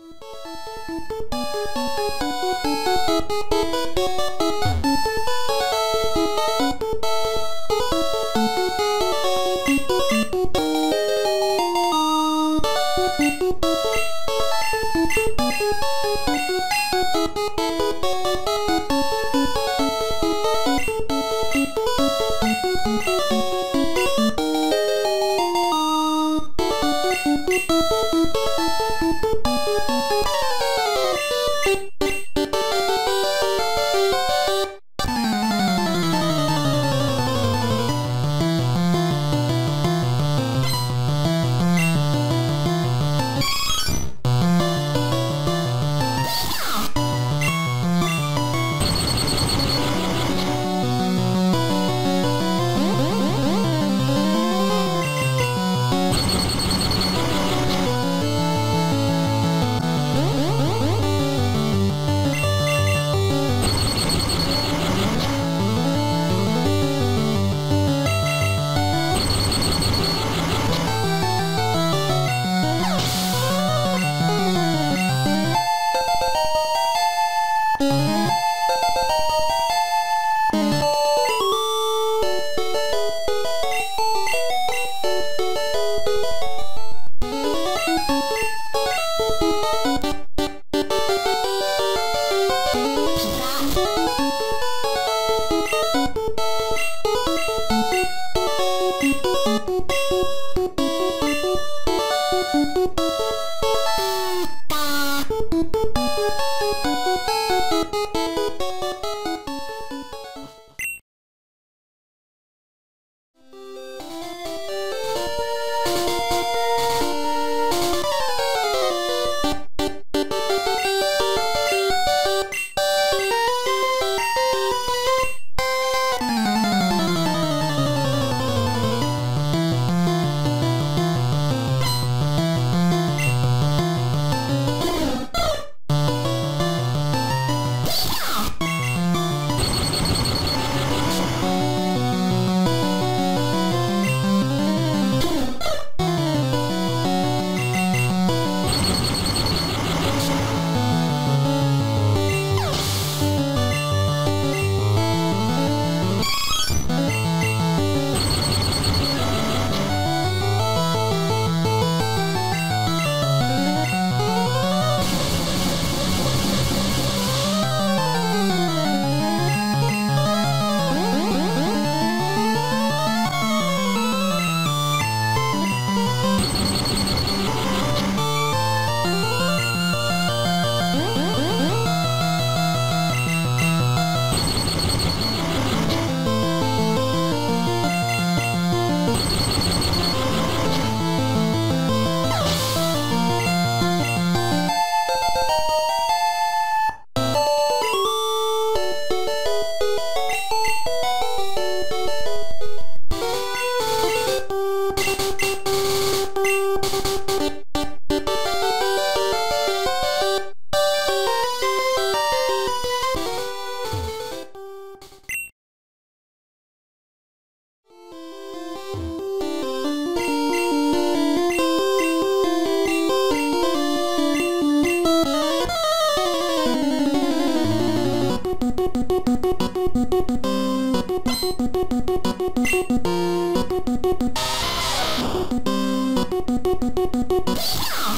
Música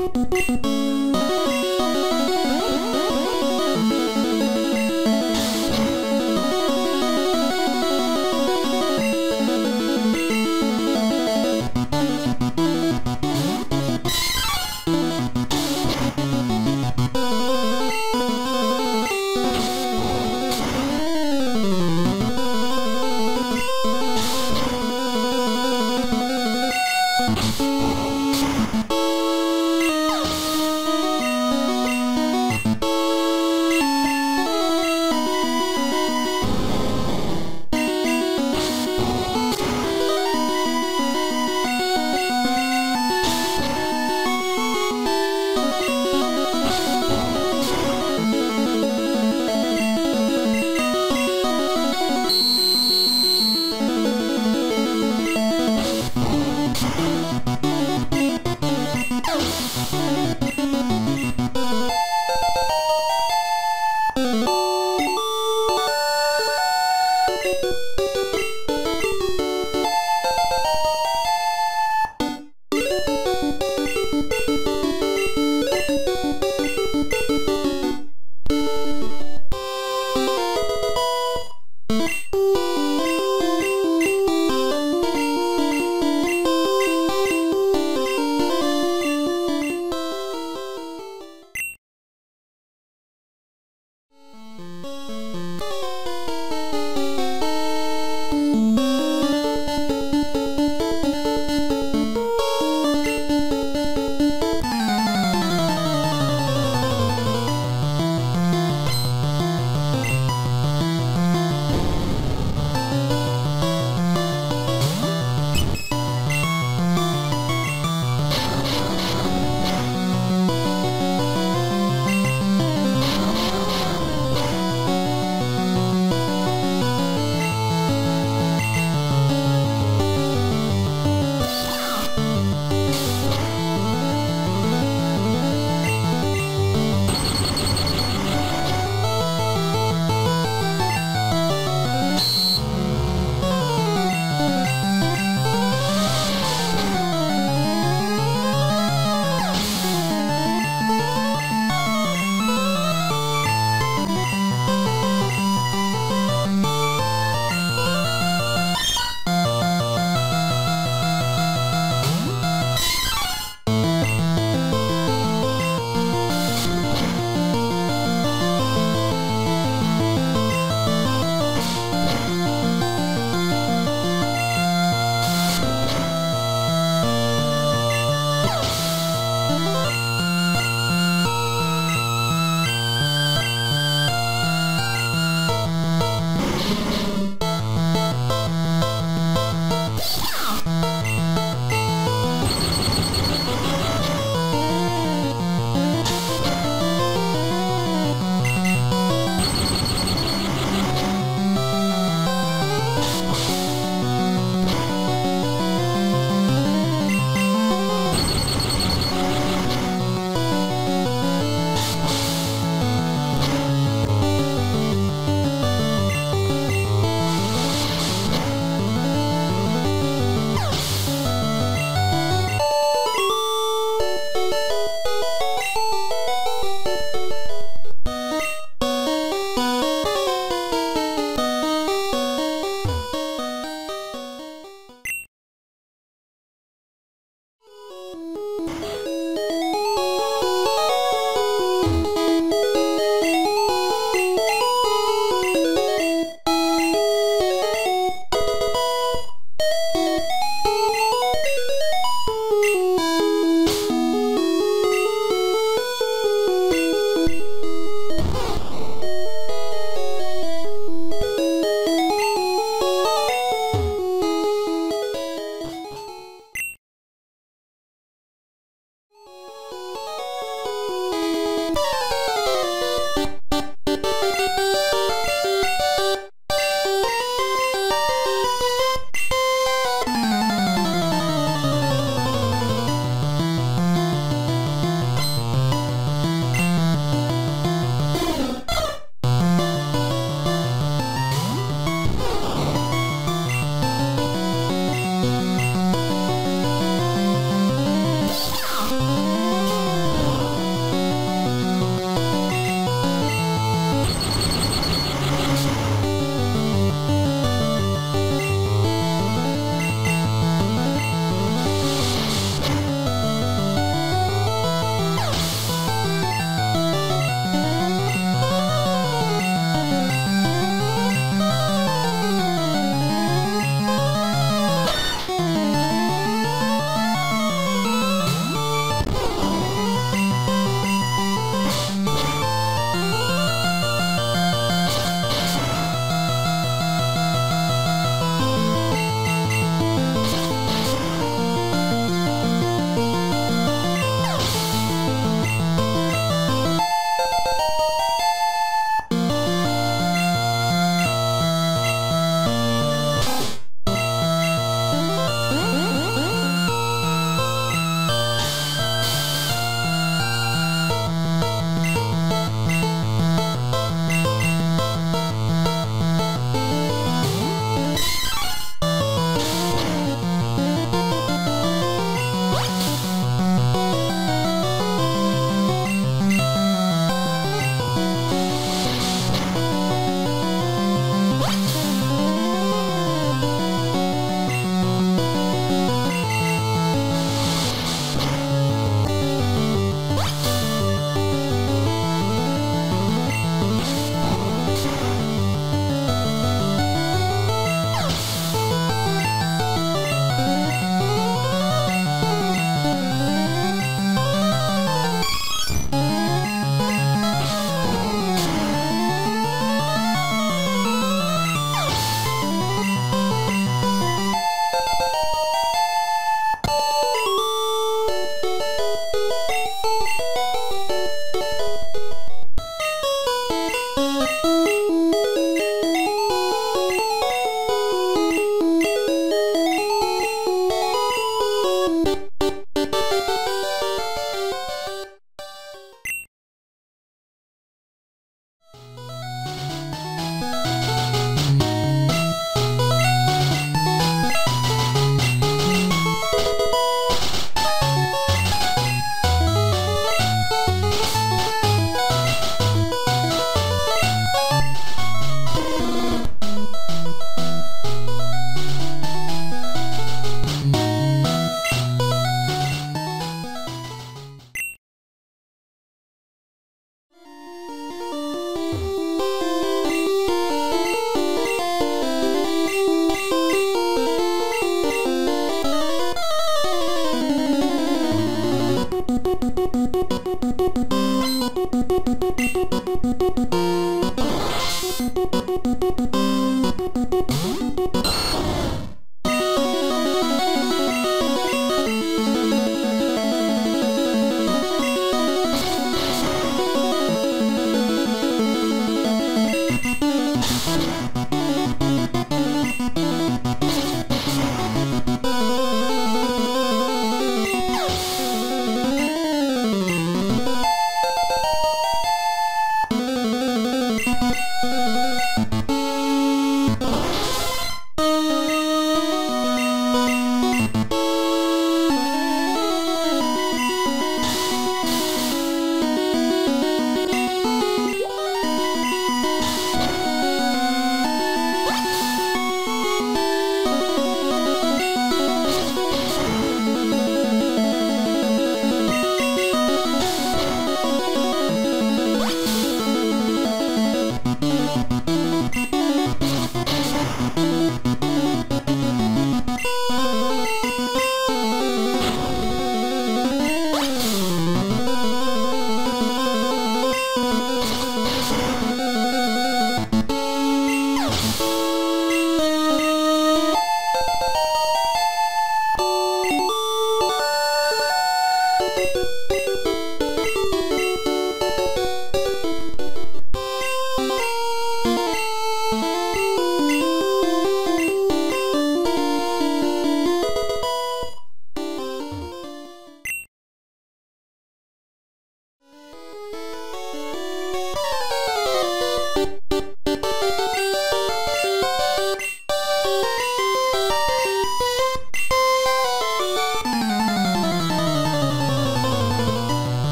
Yeah!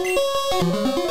Música